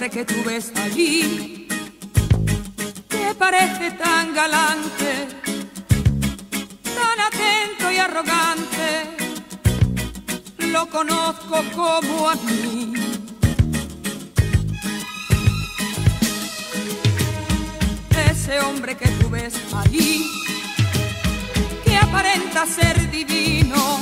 hombre que tú ves allí, que parece tan galante, tan atento y arrogante, lo conozco como a mí. Ese hombre que tú ves allí, que aparenta ser divino,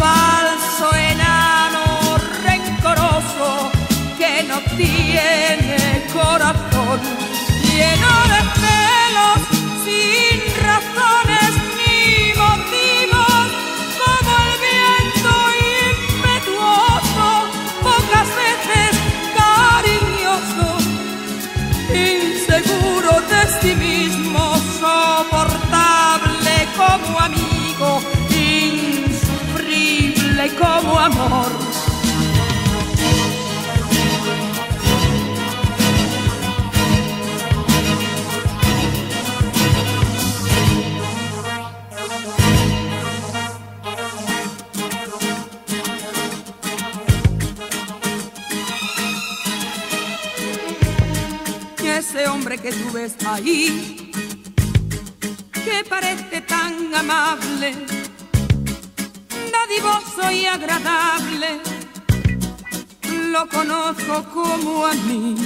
falso enano rencoroso, que no tiene corazón, lleno de celos, sin razones como amor. Ese hombre que tú ves ahí, que parece tan amable, Dadivoso y agradable, lo conozco como a mí.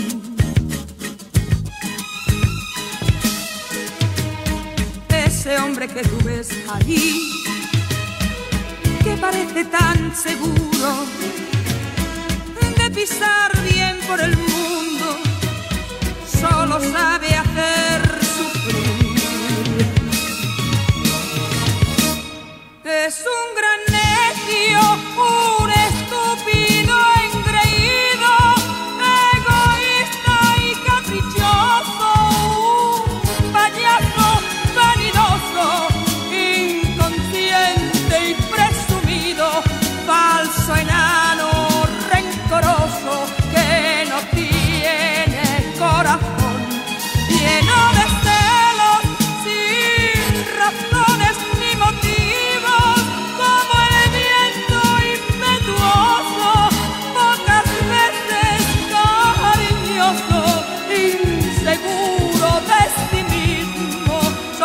Ese hombre que tú ves allí, que parece tan seguro de pisar bien por el mundo, solo sabe hacer sufrir. Es un gran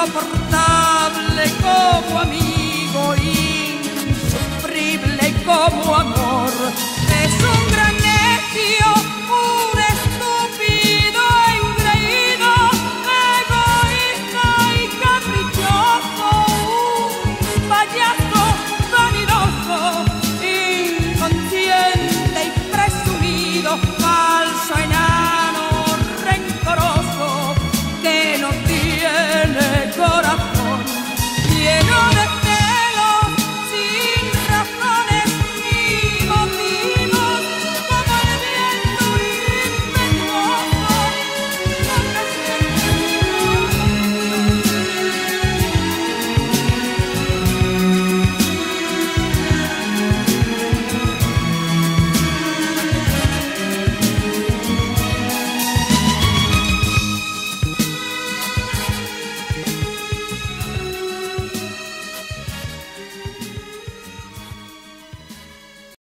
insoportable como a mí.